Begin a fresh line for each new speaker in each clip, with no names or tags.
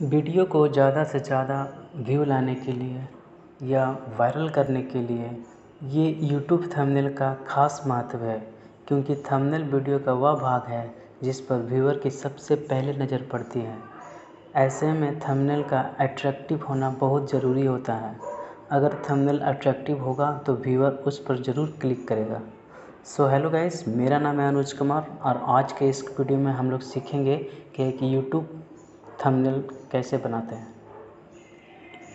Video को ज़्यादा से ज़्यादा व्यू लाने के लिए या वायरल करने के लिए ये यूट्यूब थंबनेल का ख़ास महत्व है, क्योंकि थंबनेल वीडियो का वह भाग है जिस पर व्यूअर की सबसे पहले नज़र पड़ती है। ऐसे में थंबनेल का अट्रैक्टिव होना बहुत ज़रूरी होता है। अगर थंबनेल अट्रैक्टिव होगा तो व्यूअर उस पर ज़रूर क्लिक करेगा। सो हेलो गाइस, मेरा नाम है अनुज कुमार और आज के इस वीडियो में हम लोग सीखेंगे कि एक यूट्यूब थंबनेल कैसे बनाते हैं?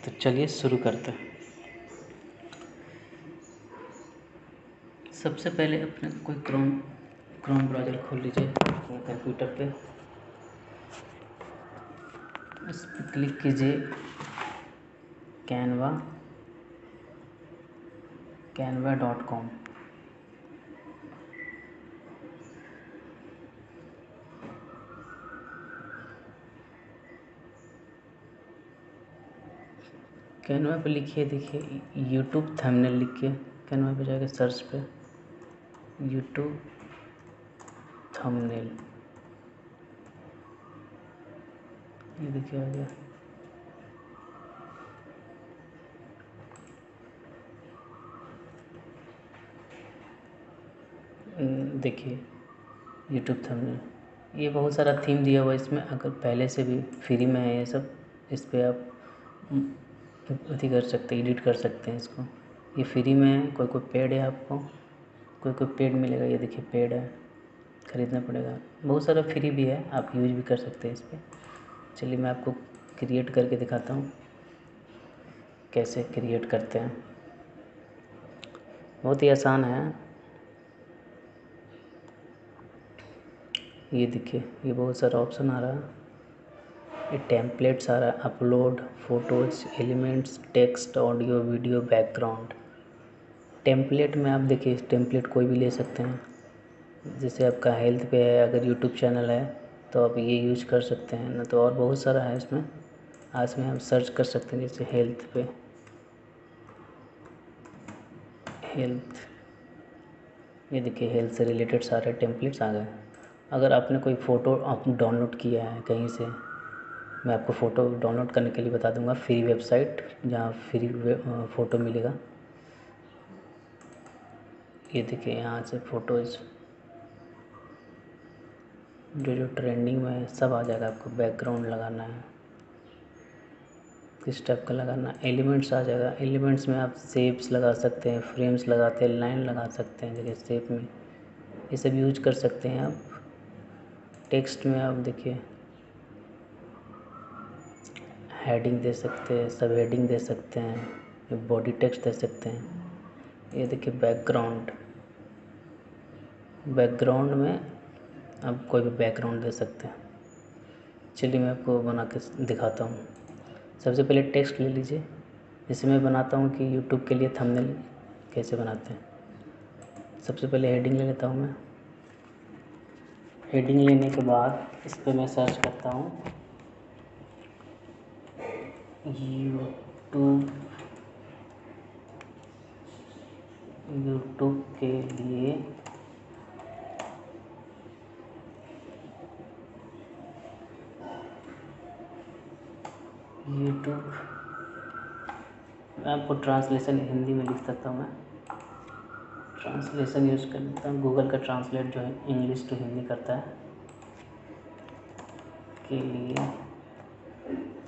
तो चलिए शुरू करते हैं। सबसे पहले अपने कोई क्रोम क्रोम ब्राउज़र खोल लीजिए अपने कंप्यूटर पे। उस पर क्लिक कीजिए Canva Canva dot com Canva पे लिखिए, देखिए यूट्यूब थंबनेल लिख के कैनवा पे जाके सर्च पे यूट्यूब थंबनेल ये देखिए आ गया देखिए यूट्यूब थंबनेल ये बहुत सारा थीम दिया हुआ है इसमें, अगर पहले से भी फ्री में है ये सब, इस पर आप अथी कर सकते एडिट कर सकते हैं इसको। ये फ्री में है, कोई कोई पेड है आपको? कोई कोई पेड मिलेगा, ये देखिए पेड है, ख़रीदना पड़ेगा। बहुत सारा फ्री भी है, आप यूज़ भी कर सकते हैं इस पर चलिए मैं आपको क्रिएट करके दिखाता हूँ, कैसे क्रिएट करते हैं। बहुत ही आसान है। ये देखिए, ये बहुत सारा ऑप्शन आ रहा है। ये टेम्पलेट सारा upload photos elements text audio video background template में आप देखिए, इस टेम्पलेट कोई भी ले सकते हैं। जैसे आपका हेल्थ पे है, अगर यूट्यूब चैनल है तो आप ये यूज़ कर सकते हैं। ना तो और बहुत सारा है इसमें। आज में हम सर्च कर सकते हैं जैसे हेल्थ पे। हेल्थ ये देखिए हेल्थ से रिलेटेड सारे टेम्पलेट्स आ गए। अगर आपने कोई फ़ोटो आप डाउनलोड किया है कहीं से मैं आपको फ़ोटो डाउनलोड करने के लिए बता दूँगा, फ्री वेबसाइट जहाँ फ्री फ़ोटो मिलेगा। ये देखिए, यहाँ से फ़ोटोज़। जो जो ट्रेंडिंग में सब आ जाएगा आपको। बैकग्राउंड लगाना है किस टाइप का लगाना, एलिमेंट्स आ जाएगा। एलिमेंट्स में आप सेप्स लगा सकते हैं, फ्रेम्स लगाते हैं, लाइन लगा सकते हैं जगह सेप में। ये सब यूज़ कर सकते हैं आप। टेक्स्ट में आप देखिए। हेडिंग दे सकते हैं सब हेडिंग दे सकते हैं बॉडी टेक्स्ट दे सकते हैं। ये देखिए बैकग्राउंड बैकग्राउंड में आप कोई भी बैकग्राउंड दे सकते हैं। चलिए मैं आपको बना के दिखाता हूँ। सबसे पहले टेक्स्ट ले लीजिए। जैसे मैं बनाता हूँ कि यूट्यूब के लिए थंबनेल कैसे बनाते हैं। सबसे पहले हेडिंग ले लेता हूँ मैं। हेडिंग लेने के बाद इस पर मैं सर्च करता हूँ। यूट्यूब यूट्यूब के लिए यूट्यूब आपको ट्रांसलेशन हिंदी में लिख सकता हूँ मैं। ट्रांसलेशन यूज़ कर लेता हूँ। गूगल का ट्रांसलेट जो है इंग्लिश टू हिंदी करता है। के लिए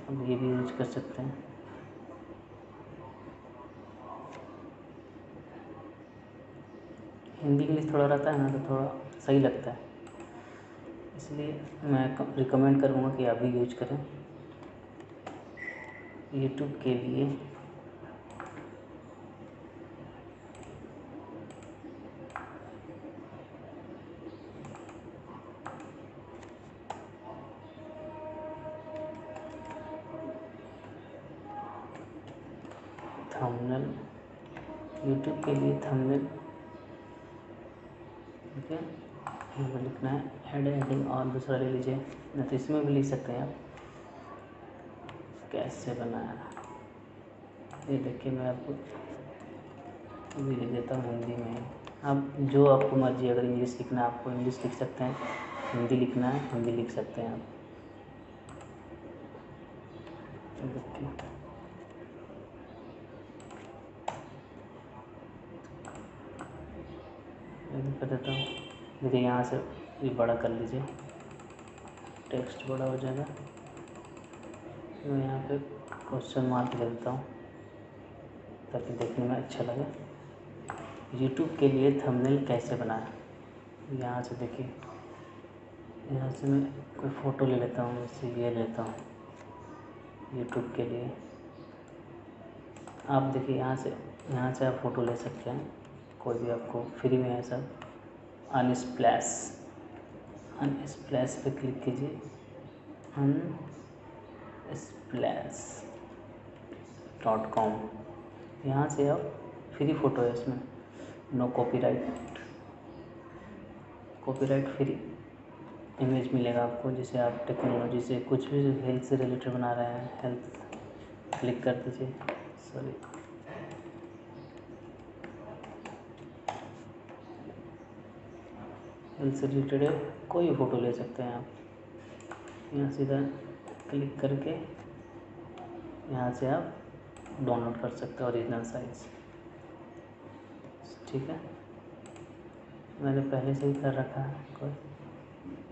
अब ये भी यूज़ कर सकते हैं। हिंदी इंग्लिश थोड़ा रहता है ना तो थोड़ा सही लगता है। इसलिए मैं रिकमेंड करूँगा कि आप भी यूज़ करें। यूट्यूब के लिए थंबनेल यूट्यूब के लिए थंबनेल ठीक है? यहाँ पर लिखना है हेड हेडिंग और दूसरा ले लीजिए। नहीं तो इसमें भी लिख सकते हैं आप। कैसे बनाया? ये देखिए, मैं आपको भी लिख देता हूँ हिंदी में। आप जो आपको मर्ज़ी, अगर इंग्लिश लिखना है, आपको इंग्लिश लिख सकते हैं। हिंदी लिखना है, हिंदी लिख सकते हैं आप। कर देता हूँ। देखिए यहाँ से ये बड़ा कर लीजिए। टेक्स्ट बड़ा हो जाएगा। मैं यहाँ पे क्वेश्चन मार्क दे देता हूँ, ताकि देखने में अच्छा लगे। यूट्यूब के लिए थंबनेल कैसे बनाएँ? यहाँ से देखिए। यहाँ से मैं कोई फ़ोटो ले लेता हूँ जैसे ये लेता हूँ। यूट्यूब के लिए। आप देखिए, यहाँ से यहाँ से आप फ़ोटो ले सकते हैं। कोई भी आपको फ्री में है सब अन स्प्लैश अन स्प्लैश पे क्लिक कीजिए। अन स्प्लैश डॉट कॉम यहाँ से आप फ्री फ़ोटो है इसमें। No copyright copyright free image मिलेगा आपको, जिसे आप टेक्नोलॉजी से कुछ भी हेल्थ से रिलेटेड बना रहे हैं। हेल्थ क्लिक कर दीजिए। सॉरी हेल्थ से रिलेटेड है, कोई फ़ोटो ले सकते हैं आप। यहाँ सीधा क्लिक करके यहाँ से आप डाउनलोड कर सकते हैं ओरिजिनल साइज़ ठीक है? मैंने पहले से ही कर रखा है, कोई।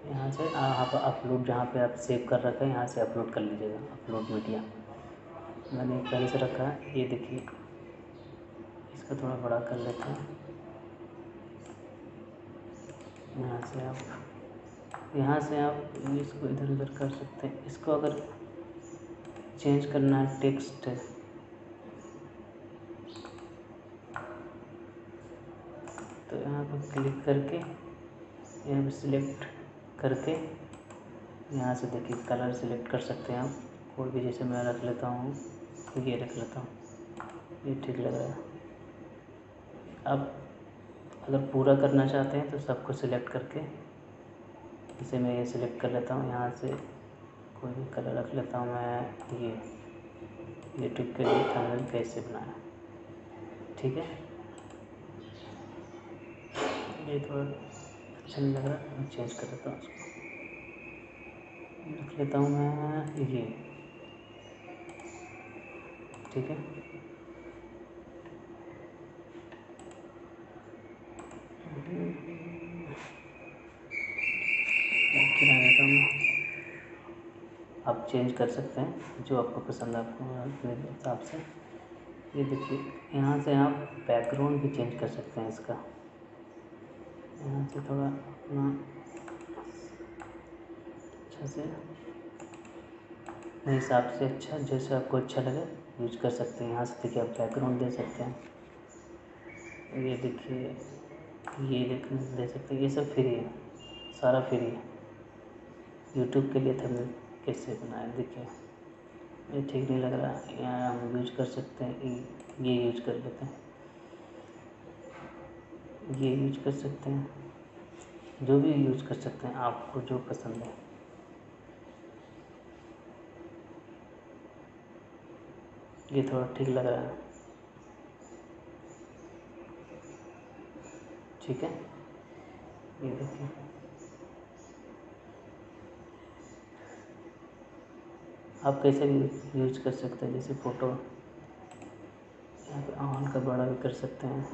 यहाँ से पर अपलोड जहाँ पे आप सेव कर रखा है, यहाँ से अपलोड कर लीजिएगा अपलोड मीडिया मैंने पहले से रखा है, ये देखिए। इसका थोड़ा बड़ा कर लेते हैं। यहाँ से आप, यहाँ से आप इसको इधर उधर कर सकते हैं। इसको अगर चेंज करना है टेक्स्ट तो यहाँ पर क्लिक करके, यहाँ पर सिलेक्ट करके, यहाँ से देखिए कलर सिलेक्ट कर सकते हैं आप। कोई भी जैसे मैं रख लेता हूँ, ये रख लेता हूँ। ये ठीक लग रहा है। अब अगर पूरा करना चाहते हैं तो सबको सिलेक्ट करके, जैसे मैं ये सिलेक्ट कर लेता हूँ, यहाँ से कोई भी कलर रख लेता हूँ मैं, ये यूट्यूब के लिए थंबनेल कैसे बनाया। ठीक है? ये थोड़ा अच्छा नहीं लग रहा, मैं चेंज कर देता हूँ उसको। रख लेता हूँ मैं, ये। ठीक है? देता हूँ आप चेंज कर सकते हैं, जो आपको पसंद आपको अपने हिसाब से। ये देखिए, यहाँ से आप बैकग्राउंड भी चेंज कर सकते हैं इसका। यहाँ से थोड़ा अपना अच्छा से अपने हिसाब से अच्छा जैसे आपको अच्छा लगे यूज़ कर सकते हैं। यहाँ से देखिए आप बैकग्राउंड दे सकते हैं। ये देखिए, ये देख दे सकते हैं। ये सब फ्री है, सारा फ्री है। यूट्यूब के लिए थंबनेल कैसे बनाए देखिए, ये ठीक नहीं लग रहा। यहाँ हम यूज़ कर सकते हैं, ये यूज़ कर लेते हैं। ये यूज़ कर सकते हैं। जो भी यूज़ कर सकते हैं, आपको जो पसंद है। ये थोड़ा ठीक लग रहा है। ठीक है? ये देखिए। आप कैसे भी यूज़ कर सकते हैं, जैसे फ़ोटो ऑन का बड़ा भी कर सकते हैं,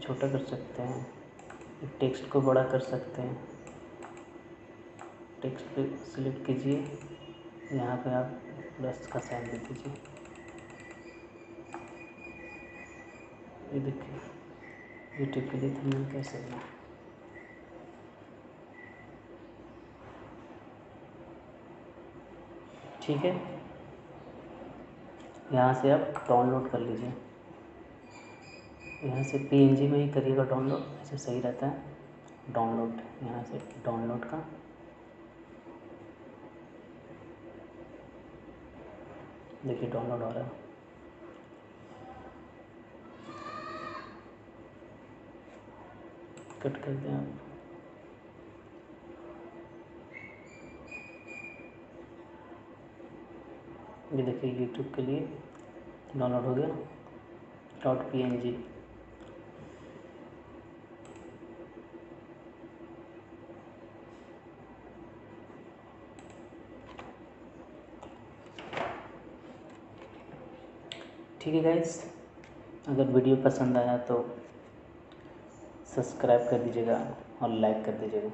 छोटा कर सकते हैं टेक्स्ट को बड़ा कर सकते हैं। टेक्स्ट पे सिलेक्ट कीजिए, यहाँ पे आप प्लस का साइन दे दीजिए। ये देखिए यूट्यूब के लिए थंबनेल कैसे ठीक है? यहाँ से आप डाउनलोड कर लीजिए। यहाँ से पीएनजी में ही करिएगा डाउनलोड ऐसे सही रहता है। डाउनलोड यहाँ से डाउनलोड का। देखिए डाउनलोड हो रहा है। कट कर दें आप। ये देखिए यूट्यूब के लिए। डाउनलोड हो गया। डॉट पी एन जी ठीक है गाइस अगर वीडियो पसंद आया तो सब्सक्राइब कर दीजिएगा और लाइक कर दीजिएगा।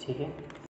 ठीक है?